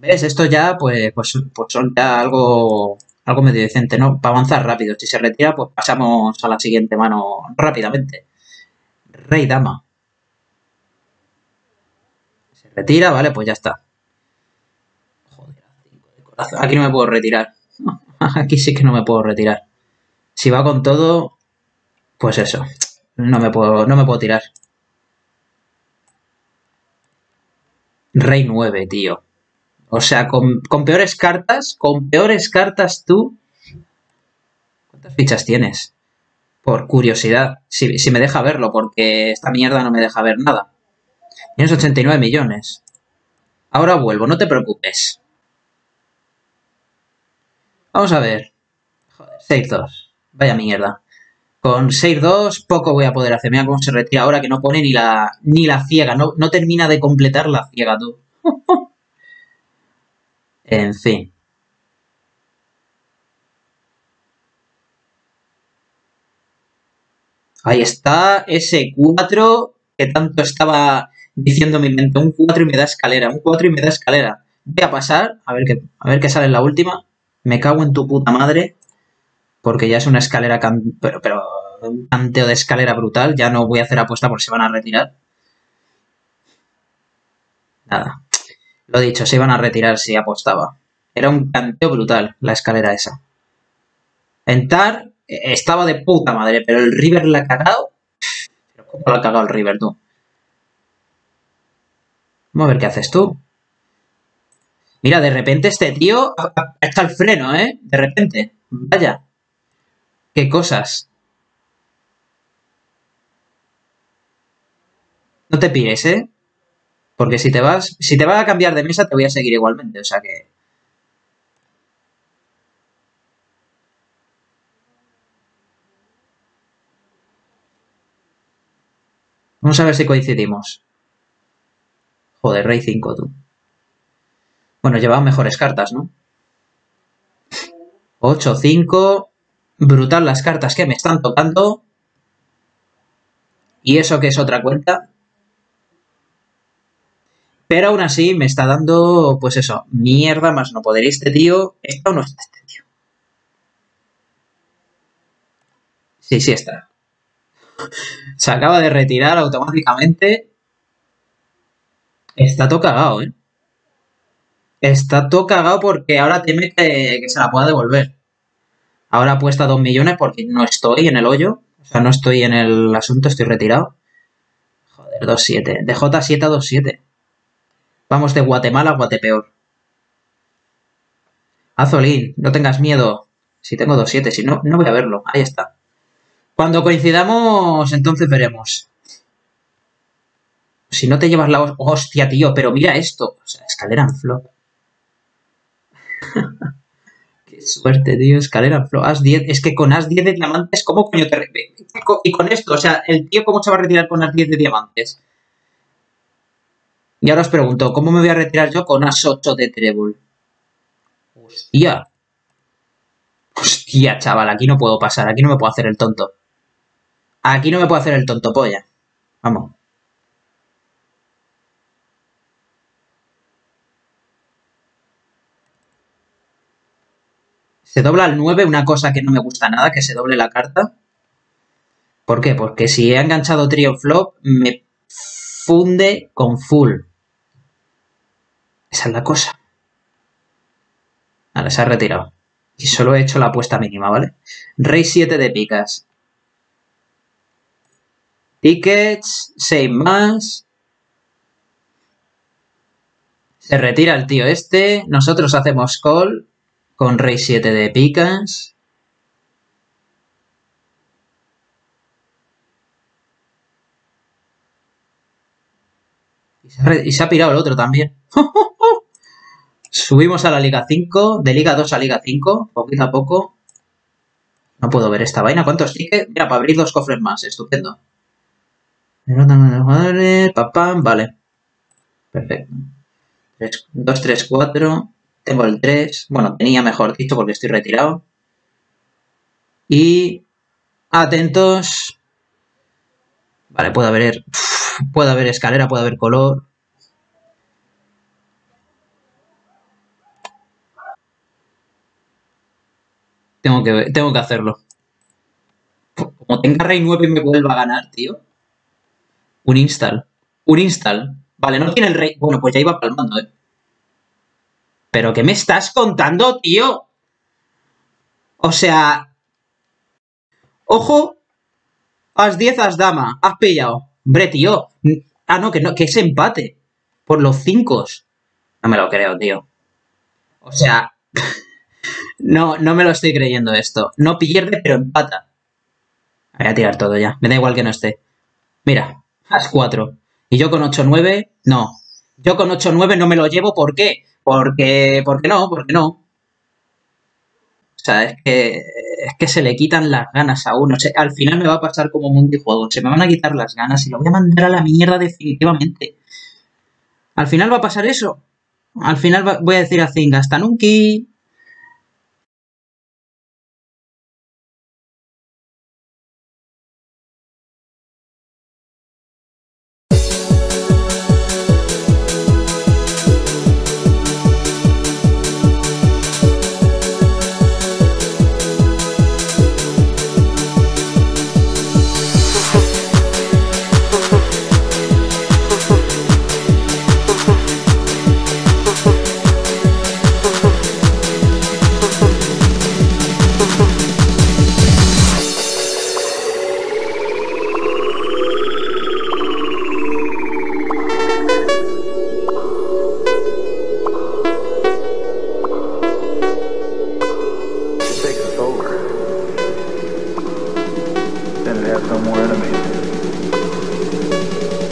¿Ves? Esto ya, pues, pues, pues son ya algo, algo medio decente, ¿no? Para avanzar rápido. Si se retira, pues pasamos a la siguiente mano rápidamente. Rey Dama. Se retira, vale, pues ya está. Joder, de corazón. Aquí no me puedo retirar. Aquí sí que no me puedo retirar. Si va con todo, pues eso. No me puedo, no me puedo tirar. Rey 9, tío. O sea, con, peores cartas, con peores cartas tú. ¿Cuántas fichas tienes? Por curiosidad. Si, si me deja verlo, porque esta mierda no me deja ver nada. Tienes 89 millones. Ahora vuelvo, no te preocupes. Vamos a ver. Joder, 6-2. Vaya mierda. Con 6-2 poco voy a poder hacer. Mira cómo se retira ahora que no pone ni la, ni la ciega. No, no termina de completar la ciega, tú. en fin. Ahí está ese 4 que tanto estaba diciendo mi mente. Un 4 y me da escalera. Un 4 y me da escalera. Voy a pasar. A ver qué, a ver qué sale en la última. Me cago en tu puta madre porque ya es una escalera, pero, pero un canteo de escalera brutal. Ya no voy a hacer apuesta por si van a retirar. Nada. Lo dicho, se iban a retirar si apostaba. Era un canteo brutal la escalera esa. Entar eh, estaba de puta madre, pero el River la ha cagado. ¿Cómo lo ha cagado el River, tú? Vamos a ver qué haces tú. Mira, de repente este tío está el freno, ¿eh? De repente. Vaya. ¿Qué cosas? No te pires, ¿eh? Porque si te vas, si te vas a cambiar de mesa, te voy a seguir igualmente, o sea que... Vamos a ver si coincidimos. Joder, rey 5, tú. Bueno, llevaba mejores cartas, ¿no? 8, 5... Brutal las cartas que me están tocando. Y eso que es otra cuenta. Pero aún así me está dando, pues eso, mierda más no poder. Este tío, ¿está o no está este tío? Sí, sí está. Se acaba de retirar automáticamente. Está todo cagado, ¿eh? Está todo cagado porque ahora teme que se la pueda devolver. Ahora apuesta 2 millones porque no estoy en el hoyo. O sea, no estoy en el asunto, estoy retirado. Joder, 2-7. De J7 a 2-7. Vamos de Guatemala a Guatepeor. Azolín, no tengas miedo. Si tengo 2-7, si no, no voy a verlo. Ahí está. Cuando coincidamos, entonces veremos. Si no te llevas la hostia, tío, pero mira esto. O sea, escalera en flop. suerte, tío. Escalera, As 10. Es que con As 10 de diamantes, ¿cómo coño te... Y con esto, o sea, el tío, ¿cómo se va a retirar con As 10 de diamantes? Y ahora os pregunto, ¿cómo me voy a retirar yo con As 8 de trébol? Hostia. Hostia, chaval, aquí no puedo pasar, aquí no me puedo hacer el tonto. Aquí no me puedo hacer el tonto, polla. Vamos. Se dobla al 9, una cosa que no me gusta nada, que se doble la carta. ¿Por qué? Porque si he enganchado trio flop, me funde con full. Esa es la cosa. Vale, se ha retirado. Y solo he hecho la apuesta mínima, ¿vale? Rey 7 de picas. Tickets, 6 más. Se retira el tío este. Nosotros hacemos call con rey 7 de picas. Y se, ha, pirado el otro también. Subimos a la Liga 5, de Liga 2 a Liga 5, poquito a poco. No puedo ver esta vaina. ¿Cuántos tickets? Mira, para abrir dos cofres más. Estupendo. Vale. Perfecto. 2, 3, 4. Tengo el 3. Bueno, tenía mejor dicho porque estoy retirado. Y atentos. Vale, puede haber, er, puede haber escalera, puede haber color. Tengo que, tengo que hacerlo. Como tenga Rey 9 y me vuelva a ganar, tío. Un install. Un install. Vale, no tiene el Rey. Bueno, pues ya iba palmando, eh. ¿Pero qué me estás contando, tío? O sea... Ojo As 10, as dama. Has pillado. Hombre, tío. Ah, no, que no, que es empate. Por los 5. No me lo creo, tío. O sea... no, no me lo estoy creyendo esto. No pierde, pero empata. Voy a tirar todo ya. Me da igual que no esté. Mira, as 4. Y yo con 8-9, no. Yo con 8-9 no me lo llevo, ¿por qué? Porque, porque no, porque no. O sea, es que, es que se le quitan las ganas a uno. al final me va a pasar como multijuego. Se me van a quitar las ganas y lo voy a mandar a la mierda definitivamente. Al final va a pasar eso. Al final voy a decir a Zinga, hasta nunca.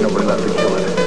Nobody left to kill it.